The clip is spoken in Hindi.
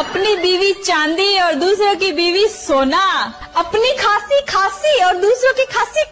अपनी बीवी चांदी और दूसरों की बीवी सोना, अपनी खांसी खांसी और दूसरों की खांसी